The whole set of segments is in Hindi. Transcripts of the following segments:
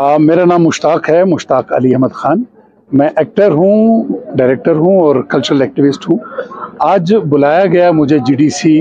आ, मेरा नाम मुश्ताक है मुश्ताक अली अहमद ख़ान। मैं एक्टर हूँ डायरेक्टर हूँ और कल्चरल एक्टिविस्ट हूँ। आज बुलाया गया मुझे जीडीसी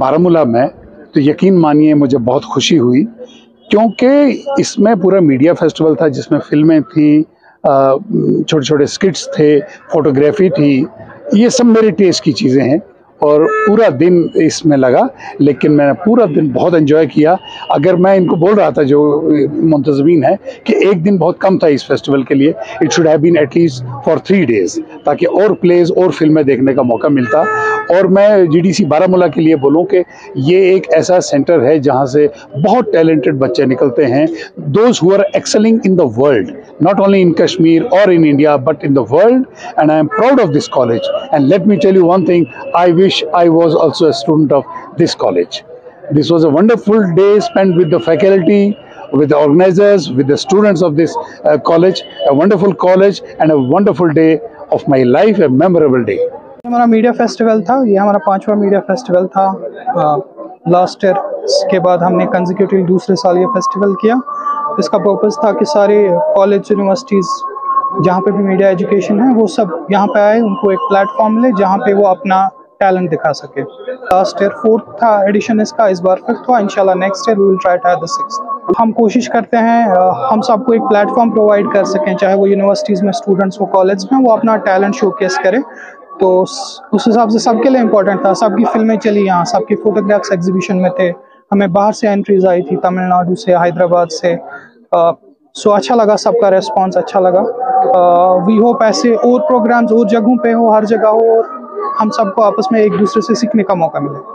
बारामूला में। तो यकीन मानिए मुझे बहुत खुशी हुई क्योंकि इसमें पूरा मीडिया फेस्टिवल था जिसमें फ़िल्में थी छोटे छोटे स्किट्स थे फोटोग्राफी थी। ये सब मेरे टेस्ट की चीज़ें हैं। और पूरा दिन इसमें लगा, लेकिन मैंने पूरा दिन बहुत एंजॉय किया। अगर मैं इनको बोल रहा था, जो मुंतजमीन है, कि एक दिन बहुत कम था इस फेस्टिवल के लिए it should have been at least for three days ताकि और प्लेज और फ़िल्में देखने का मौका मिलता। और मैं जीडीसी बारामूला के लिए बोलूँ कि ये एक ऐसा सेंटर है, जहाँ से बहुत टैलेंटेड बच्चे निकलते हैं। Those who are excelling in the world not only in Kashmir और in India but in the world and I am proud of this college and let me tell you one thing I I wish I was also a student of this college. This was a wonderful day spent with the faculty, with the organizers, with the students of this uh, college, a wonderful college and a wonderful day of my life, a memorable day. हमारा मीडिया फेस्टिवल था ये हमारा पांचवा मीडिया फेस्टिवल था लास्ट ईयर के बाद हमने कंजिक्यूटिव दूसरे साल ये फेस्टिवल किया इसका पर्पज़ था कि सारे कॉलेज यूनिवर्सिटीज़ जहाँ पे भी मीडिया एजुकेशन है वो सब यहाँ पे आए उनको एक प्लेटफॉर्म मिले जहाँ पे वो अपना टैलेंट दिखा सके। लास्ट ईयर फोर्थ था एडिशन इसका, इस बार फिफ्थ हुआ। इंशाल्लाह next year will try to the हम कोशिश करते हैं हम सबको एक प्लेटफॉर्म प्रोवाइड कर सकें, चाहे वो यूनिवर्सिटीज़ में स्टूडेंट्स हो कॉलेज में, वो अपना टैलेंट शोकेस करें। तो उस हिसाब से सबके लिए इम्पोर्टेंट था। सबकी फ़िल्में चली यहाँ, सबकी फोटोग्राफ्स एग्जीबिशन में थे। हमें बाहर से एंट्रीज आई थी, तमिलनाडु से, हैदराबाद से। सो अच्छा लगा सबका रेस्पॉन्स अच्छा लगा। वी होप ऐसे और प्रोग्राम्स और जगहों पे हो, हर जगह हो, और हम सबको आपस में एक दूसरे से सीखने का मौका मिले।